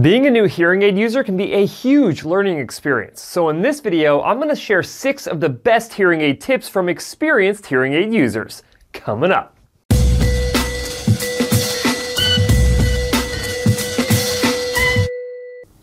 Being a new hearing aid user can be a huge learning experience. So in this video, I'm gonna share six of the best hearing aid tips from experienced hearing aid users. Coming up.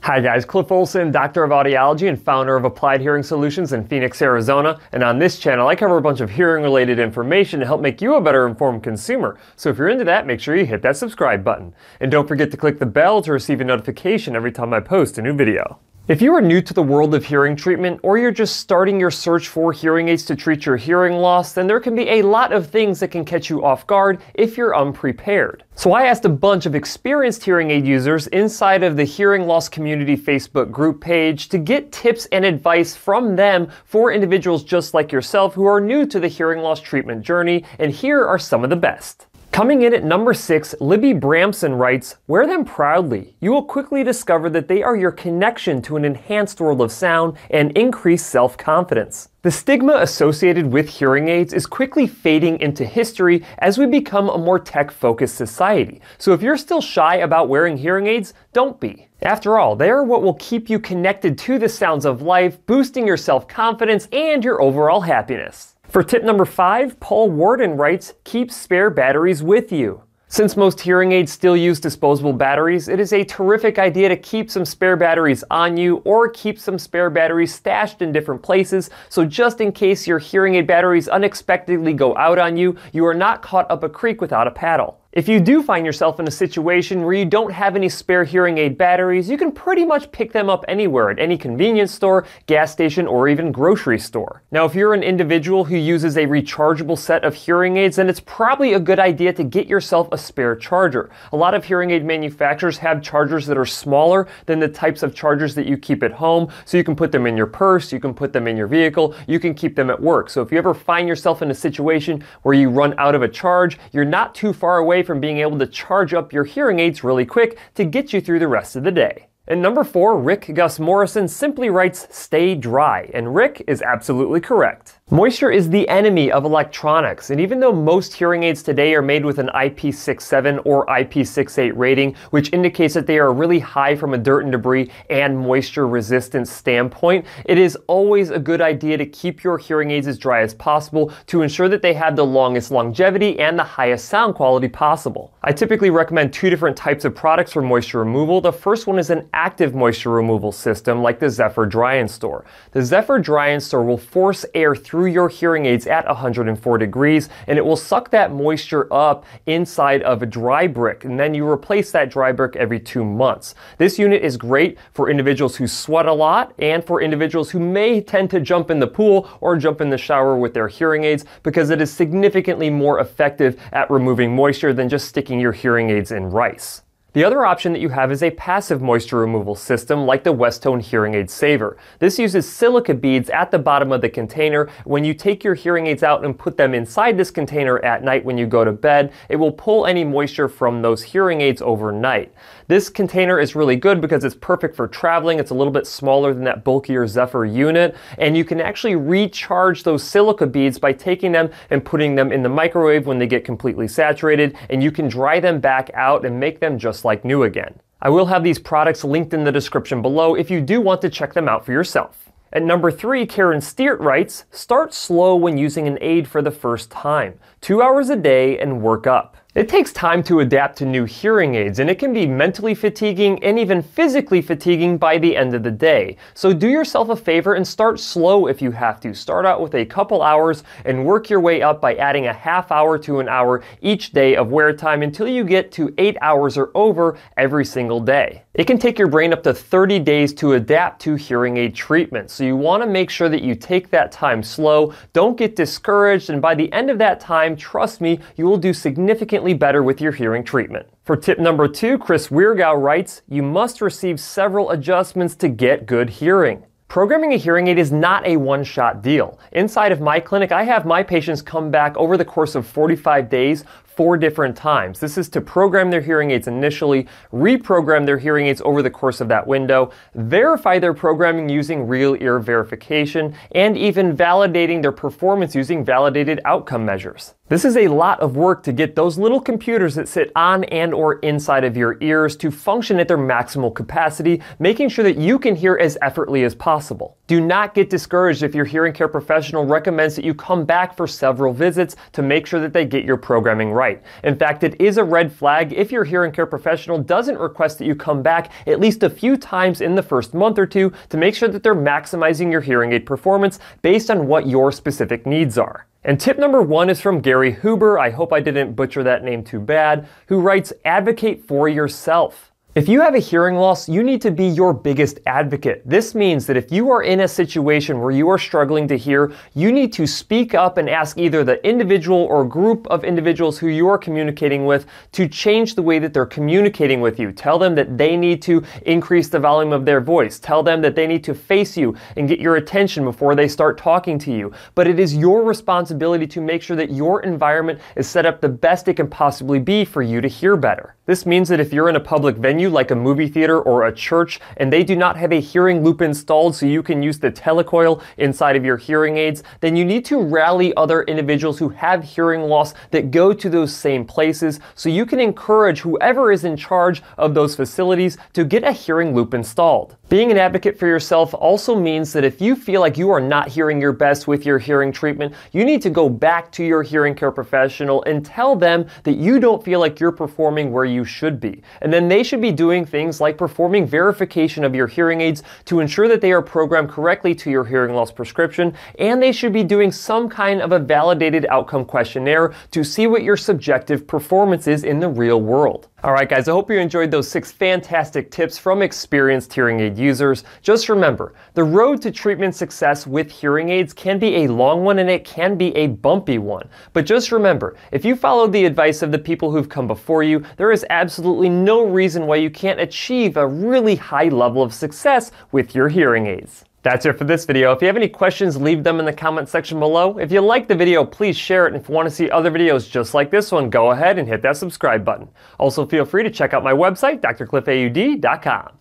Hi guys, Cliff Olson, Doctor of Audiology and founder of Applied Hearing Solutions in Phoenix, Arizona. And on this channel, I cover a bunch of hearing related information to help make you a better informed consumer. So if you're into that, make sure you hit that subscribe button. And don't forget to click the bell to receive a notification every time I post a new video. If you are new to the world of hearing treatment, or you're just starting your search for hearing aids to treat your hearing loss, then there can be a lot of things that can catch you off guard if you're unprepared. So I asked a bunch of experienced hearing aid users inside of the Hearing Loss Community Facebook group page to get tips and advice from them for individuals just like yourself who are new to the hearing loss treatment journey, and here are some of the best. Coming in at number 6, Libby Bramson writes, Wear them proudly. You will quickly discover that they are your connection to an enhanced world of sound and increased self confidence. The stigma associated with hearing aids is quickly fading into history as we become a more tech focused society. So if you're still shy about wearing hearing aids, don't be. After all, they are what will keep you connected to the sounds of life, boosting your self confidence and your overall happiness. For tip number five, Paul Warden writes, keep spare batteries with you. Since most hearing aids still use disposable batteries, it is a terrific idea to keep some spare batteries on you or keep some spare batteries stashed in different places so just in case your hearing aid batteries unexpectedly go out on you, you are not caught up a creek without a paddle. If you do find yourself in a situation where you don't have any spare hearing aid batteries, you can pretty much pick them up anywhere at any convenience store, gas station, or even grocery store. Now, if you're an individual who uses a rechargeable set of hearing aids, then it's probably a good idea to get yourself a spare charger. A lot of hearing aid manufacturers have chargers that are smaller than the types of chargers that you keep at home, so you can put them in your purse, you can put them in your vehicle, you can keep them at work. So if you ever find yourself in a situation where you run out of a charge, you're not too far away away from being able to charge up your hearing aids really quick to get you through the rest of the day. And number four, Rick Gus Morrison simply writes, stay dry. And Rick is absolutely correct. Moisture is the enemy of electronics, and even though most hearing aids today are made with an IP67 or IP68 rating, which indicates that they are really high from a dirt and debris and moisture resistance standpoint, it is always a good idea to keep your hearing aids as dry as possible to ensure that they have the longest longevity and the highest sound quality possible. I typically recommend two different types of products for moisture removal. The first one is an active moisture removal system like the Zephyr Dry and Store. The Zephyr Dry and Store will force air through through your hearing aids at 104 degrees and it will suck that moisture up inside of a dry brick and then you replace that dry brick every two months. This unit is great for individuals who sweat a lot and for individuals who may tend to jump in the pool or jump in the shower with their hearing aids because it is significantly more effective at removing moisture than just sticking your hearing aids in rice. The other option that you have is a passive moisture removal system like the Westone Hearing Aid Saver. This uses silica beads at the bottom of the container. When you take your hearing aids out and put them inside this container at night when you go to bed, it will pull any moisture from those hearing aids overnight. This container is really good because it's perfect for traveling. It's a little bit smaller than that bulkier Zephyr unit, and you can actually recharge those silica beads by taking them and putting them in the microwave when they get completely saturated, and you can dry them back out and make them just just like new again. I will have these products linked in the description below if you do want to check them out for yourself. At number three, Karen Steert writes, start slow when using an aid for the first time. Two hours a day and work up. It takes time to adapt to new hearing aids, and it can be mentally fatiguing and even physically fatiguing by the end of the day. So do yourself a favor and start slow if you have to. Start out with a couple hours and work your way up by adding a half hour to an hour each day of wear time until you get to 8 hours or over every single day. It can take your brain up to 30 days to adapt to hearing aid treatment, so you want to make sure that you take that time slow, don't get discouraged, and by the end of that time, trust me, you will do significant significantly better with your hearing treatment. For tip number two, Chris Weirgau writes, you must receive several adjustments to get good hearing. Programming a hearing aid is not a one-shot deal. Inside of my clinic, I have my patients come back over the course of 45 days four different times. This is to program their hearing aids initially, reprogram their hearing aids over the course of that window, verify their programming using real ear verification, and even validating their performance using validated outcome measures. This is a lot of work to get those little computers that sit on and or inside of your ears to function at their maximal capacity, making sure that you can hear as effortlessly as possible. Do not get discouraged if your hearing care professional recommends that you come back for several visits to make sure that they get your programming right. In fact, it is a red flag if your hearing care professional doesn't request that you come back at least a few times in the first month or two to make sure that they're maximizing your hearing aid performance based on what your specific needs are. And tip number one is from Gary Huber. I hope I didn't butcher that name too bad, who writes, advocate for yourself. If you have a hearing loss, you need to be your biggest advocate. This means that if you are in a situation where you are struggling to hear, you need to speak up and ask either the individual or group of individuals who you are communicating with to change the way that they're communicating with you. Tell them that they need to increase the volume of their voice. Tell them that they need to face you and get your attention before they start talking to you. But it is your responsibility to make sure that your environment is set up the best it can possibly be for you to hear better. This means that if you're in a public venue like a movie theater or a church and they do not have a hearing loop installed so you can use the telecoil inside of your hearing aids, then you need to rally other individuals who have hearing loss that go to those same places so you can encourage whoever is in charge of those facilities to get a hearing loop installed. Being an advocate for yourself also means that if you feel like you are not hearing your best with your hearing treatment, you need to go back to your hearing care professional and tell them that you don't feel like you're performing where you should be. And then they should be doing things like performing verification of your hearing aids to ensure that they are programmed correctly to your hearing loss prescription, and they should be doing some kind of a validated outcome questionnaire to see what your subjective performance is in the real world. All right, guys, I hope you enjoyed those six fantastic tips from experienced hearing aid users. Just remember, the road to treatment success with hearing aids can be a long one and it can be a bumpy one. But just remember, if you follow the advice of the people who've come before you, there is absolutely no reason why you can't achieve a really high level of success with your hearing aids. That's it for this video. If you have any questions, leave them in the comment section below. If you like the video, please share it. And if you want to see other videos just like this one, go ahead and hit that subscribe button. Also, feel free to check out my website, drcliffaud.com.